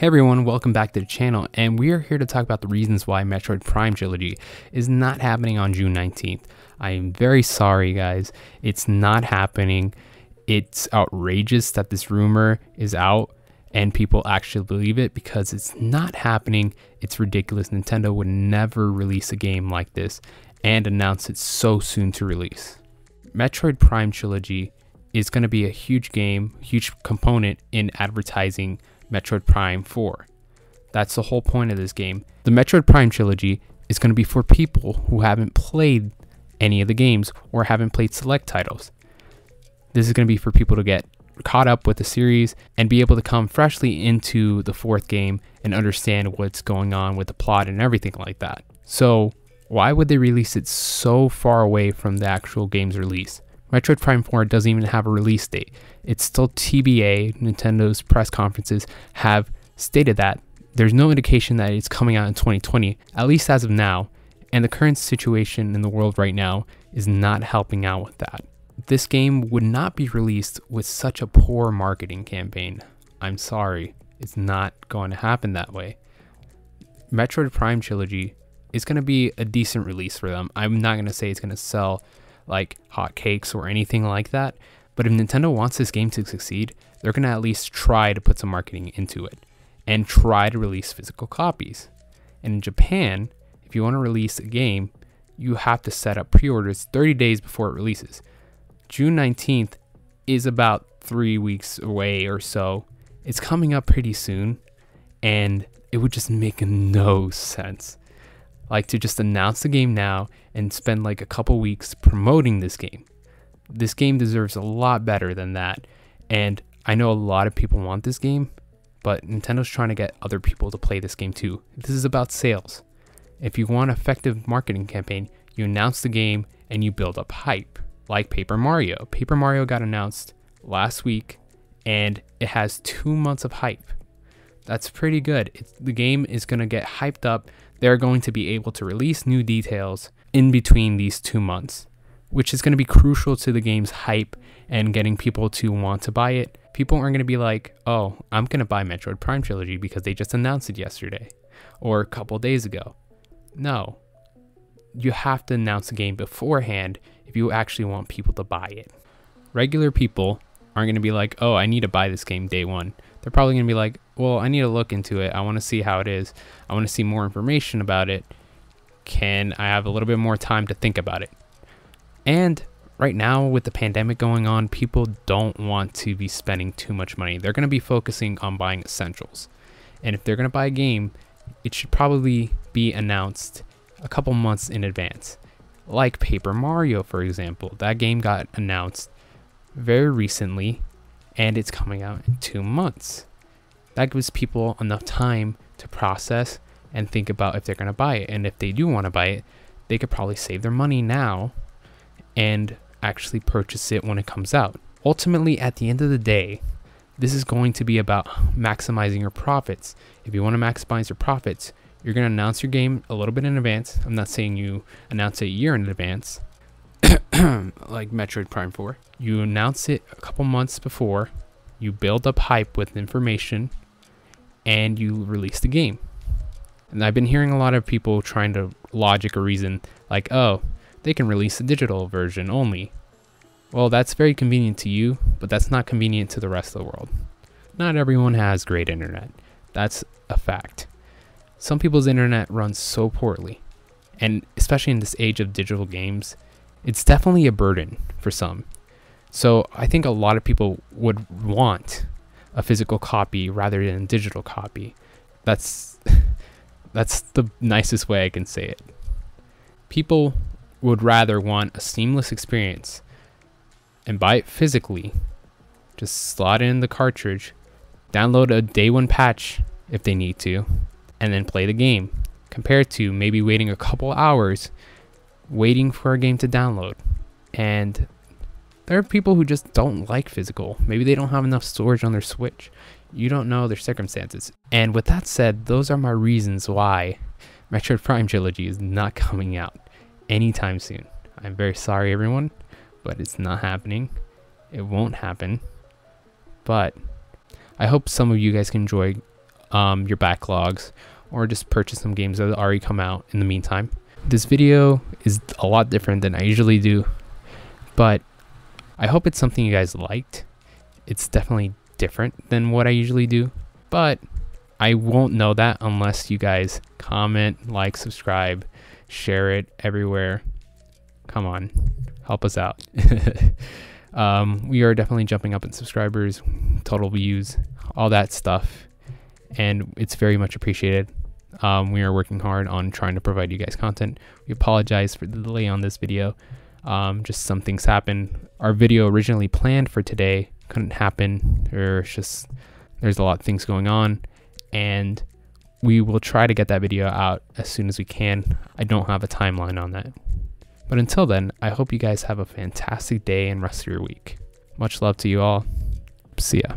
Hey everyone, welcome back to the channel, and we are here to talk about the reasons why Metroid Prime Trilogy is not happening on June 19th. I am very sorry, guys. It's not happening. It's outrageous that this rumor is out and people actually believe it because it's not happening. It's ridiculous. Nintendo would never release a game like this and announce it so soon to release. Metroid Prime Trilogy is going to be a huge game, huge component in advertising Metroid Prime 4. That's the whole point of this game. The Metroid Prime trilogy is going to be for people who haven't played any of the games or haven't played select titles. This is going to be for people to get caught up with the series and be able to come freshly into the fourth game and understand what's going on with the plot and everything like that. So, why would they release it so far away from the actual game's release? Metroid Prime 4 doesn't even have a release date. It's still TBA. Nintendo's press conferences have stated that. There's no indication that it's coming out in 2020, at least as of now, and the current situation in the world right now is not helping out with that. This game would not be released with such a poor marketing campaign. I'm sorry, it's not going to happen that way. Metroid Prime Trilogy is going to be a decent release for them. I'm not going to say it's going to sell like hotcakes or anything like that. But if Nintendo wants this game to succeed, they're going to at least try to put some marketing into it and try to release physical copies. And in Japan, if you want to release a game, you have to set up pre orders 30 days before it releases. June 19th is about three weeks away or so. It's coming up pretty soon, and it would just make no sense like to just announce the game now and spend like a couple weeks promoting this game. This game deserves a lot better than that. And I know a lot of people want this game, but Nintendo's trying to get other people to play this game too. This is about sales. If you want an effective marketing campaign, you announce the game and you build up hype, like Paper Mario. Paper Mario got announced last week and it has two months of hype. That's pretty good. It's, the game is going to get hyped up they're going to be able to release new details in between these two months, which is going to be crucial to the game's hype and getting people to want to buy it. People aren't going to be like, oh, I'm going to buy Metroid Prime Trilogy because they just announced it yesterday or a couple days ago. No. You have to announce the game beforehand if you actually want people to buy it. Regular people aren't going to be like, oh, I need to buy this game day one. They're probably going to be like, well, I need to look into it. I want to see how it is. I want to see more information about it. Can I have a little bit more time to think about it? And right now, with the pandemic going on, people don't want to be spending too much money. They're going to be focusing on buying essentials. And if they're going to buy a game, it should probably be announced a couple months in advance. Like Paper Mario, for example. That game got announced very recently and it's coming out in two months. That gives people enough time to process and think about if they're going to buy it. And if they do want to buy it, they could probably save their money now and actually purchase it when it comes out. Ultimately, at the end of the day, this is going to be about maximizing your profits. If you want to maximize your profits, you're going to announce your game a little bit in advance. I'm not saying you announce it a year in advance, like Metroid Prime 4. You announce it a couple months before, you build up hype with information, and you release the game. And I've been hearing a lot of people trying to logic or reason like, oh, they can release a digital version only. Well, that's very convenient to you, but that's not convenient to the rest of the world. Not everyone has great internet. That's a fact. Some people's internet runs so poorly, and especially in this age of digital games, it's definitely a burden for some. So I think a lot of people would want a physical copy rather than a digital copy. That's that's the nicest way I can say it. People would rather want a seamless experience and buy it physically. Just slot in the cartridge, download a day one patch if they need to, and then play the game, compared to maybe waiting a couple hours waiting for a game to download. And there are people who just don't like physical. Maybe they don't have enough storage on their Switch. You don't know their circumstances. And with that said, those are my reasons why Metroid Prime Trilogy is not coming out anytime soon. I'm very sorry, everyone, but it's not happening. It won't happen. But I hope some of you guys can enjoy um, your backlogs or just purchase some games that already come out in the meantime. This video is a lot different than I usually do, but I hope it's something you guys liked. It's definitely different than what I usually do, but I won't know that unless you guys comment, like, subscribe, share it everywhere. Come on, help us out. um, we are definitely jumping up in subscribers, total views, all that stuff, and it's very much appreciated. Um, we are working hard on trying to provide you guys content. We apologize for the delay on this video. Um, just some things happened. Our video originally planned for today couldn't happen. There's just there's a lot of things going on, and we will try to get that video out as soon as we can. I don't have a timeline on that. But until then, I hope you guys have a fantastic day and rest of your week. Much love to you all. See ya.